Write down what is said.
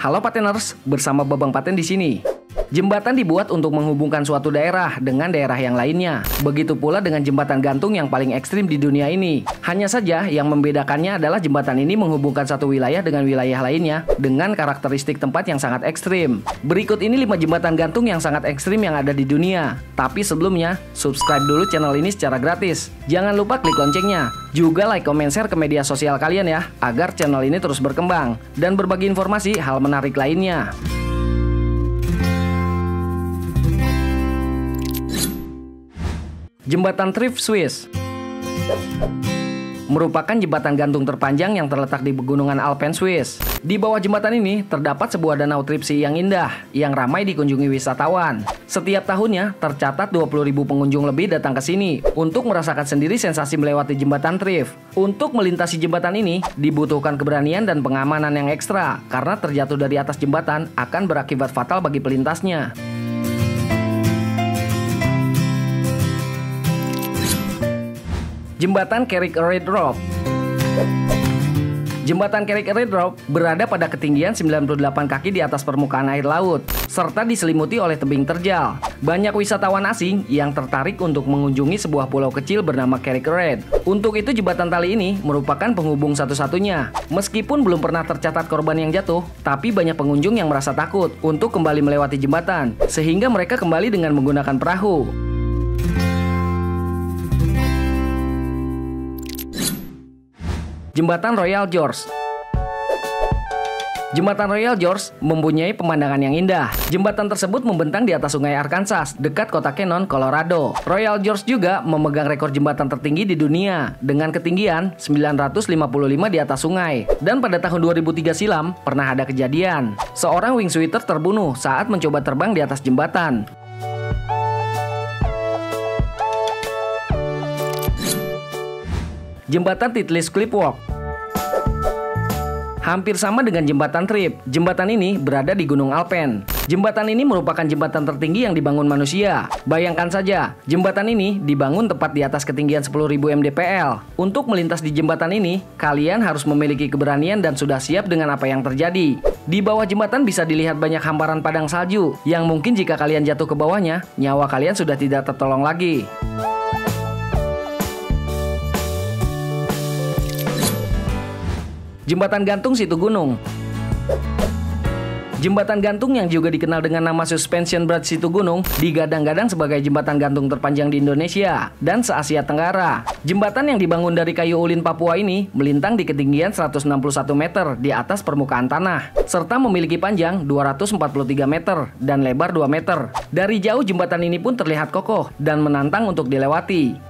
Halo Pateners, bersama Babang Paten di sini. Jembatan dibuat untuk menghubungkan suatu daerah dengan daerah yang lainnya. Begitu pula dengan jembatan gantung yang paling ekstrim di dunia ini. Hanya saja yang membedakannya adalah jembatan ini menghubungkan satu wilayah dengan wilayah lainnya dengan karakteristik tempat yang sangat ekstrim. Berikut ini 5 jembatan gantung yang sangat ekstrim yang ada di dunia. Tapi sebelumnya, subscribe dulu channel ini secara gratis. Jangan lupa klik loncengnya. Juga like, comment, share ke media sosial kalian ya, agar channel ini terus berkembang dan berbagi informasi hal menarik lainnya. Jembatan Thrift Swiss merupakan jembatan gantung terpanjang yang terletak di pegunungan Alpen Swiss. Di bawah jembatan ini terdapat sebuah danau Tripsi yang indah yang ramai dikunjungi wisatawan. Setiap tahunnya tercatat 20.000 pengunjung lebih datang ke sini untuk merasakan sendiri sensasi melewati jembatan Thrift. Untuk melintasi jembatan ini dibutuhkan keberanian dan pengamanan yang ekstra karena terjatuh dari atas jembatan akan berakibat fatal bagi pelintasnya. Jembatan Carrick Rock Jembatan Red Rock berada pada ketinggian 98 kaki di atas permukaan air laut, serta diselimuti oleh tebing terjal. Banyak wisatawan asing yang tertarik untuk mengunjungi sebuah pulau kecil bernama Carrick Red. Untuk itu jembatan tali ini merupakan penghubung satu-satunya. Meskipun belum pernah tercatat korban yang jatuh, tapi banyak pengunjung yang merasa takut untuk kembali melewati jembatan, sehingga mereka kembali dengan menggunakan perahu. Jembatan Royal George Jembatan Royal George mempunyai pemandangan yang indah. Jembatan tersebut membentang di atas sungai Arkansas, dekat kota Cannon, Colorado. Royal George juga memegang rekor jembatan tertinggi di dunia dengan ketinggian 955 di atas sungai. Dan pada tahun 2003 silam, pernah ada kejadian. Seorang wingsuiter terbunuh saat mencoba terbang di atas jembatan. Jembatan Titlis Clipwalk Hampir sama dengan jembatan Trip, jembatan ini berada di Gunung Alpen. Jembatan ini merupakan jembatan tertinggi yang dibangun manusia. Bayangkan saja, jembatan ini dibangun tepat di atas ketinggian 10.000 mdpl. Untuk melintas di jembatan ini, kalian harus memiliki keberanian dan sudah siap dengan apa yang terjadi. Di bawah jembatan bisa dilihat banyak hamparan padang salju, yang mungkin jika kalian jatuh ke bawahnya, nyawa kalian sudah tidak tertolong lagi. Jembatan Gantung Situ Gunung Jembatan gantung yang juga dikenal dengan nama Suspension Bridge Situ Gunung digadang-gadang sebagai jembatan gantung terpanjang di Indonesia dan se-Asia Tenggara. Jembatan yang dibangun dari kayu ulin Papua ini melintang di ketinggian 161 meter di atas permukaan tanah, serta memiliki panjang 243 meter dan lebar 2 meter. Dari jauh jembatan ini pun terlihat kokoh dan menantang untuk dilewati.